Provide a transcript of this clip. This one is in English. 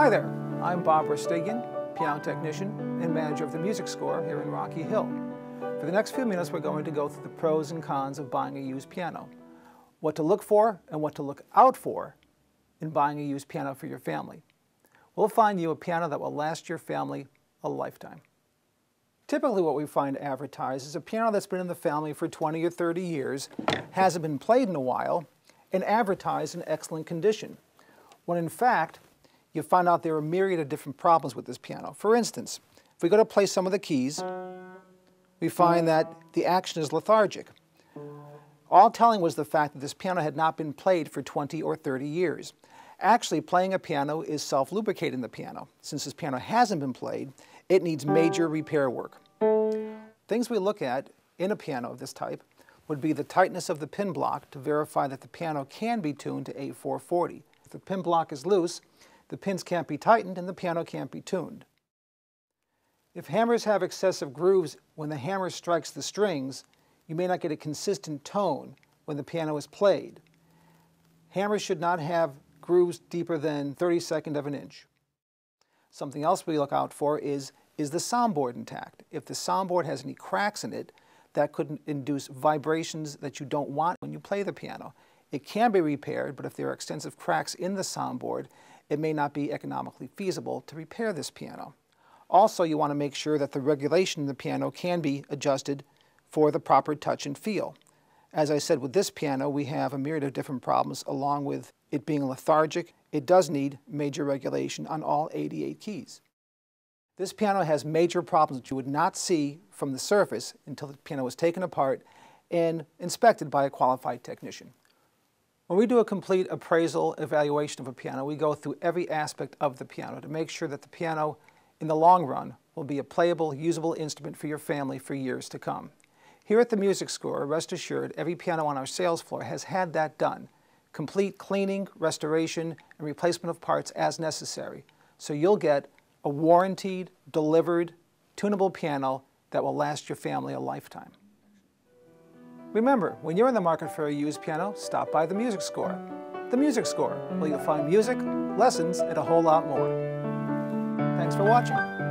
I'm Bob Rustigian, piano technician and manager of the Music Score here in Rocky Hill. For the next few minutes, we're going to go through the pros and cons of buying a used piano, what to look for and what to look out for in buying a used piano for your family. We'll find you a piano that will last your family a lifetime. Typically what we find advertised is a piano that's been in the family for 20 or 30 years, hasn't been played in a while, and advertised in excellent condition, when in fact, you find out there are a myriad of different problems with this piano. For instance, if we go to play some of the keys, we find that the action is lethargic. All telling was the fact that this piano had not been played for 20 or 30 years. Actually, playing a piano is self-lubricating the piano. Since this piano hasn't been played, it needs major repair work. Things we look at in a piano of this type would be the tightness of the pin block to verify that the piano can be tuned to A440. If the pin block is loose, the pins can't be tightened and the piano can't be tuned. If hammers have excessive grooves when the hammer strikes the strings, you may not get a consistent tone when the piano is played. Hammers should not have grooves deeper than 32nd of an inch. Something else we look out for is, is the soundboard intact? If the soundboard has any cracks in it, that could induce vibrations that you don't want when you play the piano. It can be repaired, but if there are extensive cracks in the soundboard, it may not be economically feasible to repair this piano. Also, you want to make sure that the regulation in the piano can be adjusted for the proper touch and feel. As I said, with this piano, we have a myriad of different problems along with it being lethargic it does need major regulation on all 88 keys. This piano has major problems that you would not see from the surface until the piano was taken apart and inspected by a qualified technician. When we do a complete appraisal evaluation of a piano, we go through every aspect of the piano to make sure that the piano, in the long run, will be a playable, usable instrument for your family for years to come. Here at the Music Score, rest assured, every piano on our sales floor has had that done complete cleaning, restoration, and replacement of parts as necessary. So you'll get a warranted, delivered, tunable piano that will last your family a lifetime. Remember, when you're in the market for a used piano, stop by the Music Score. The Music Score, where you'll find music, lessons, and a whole lot more. Thanks for watching.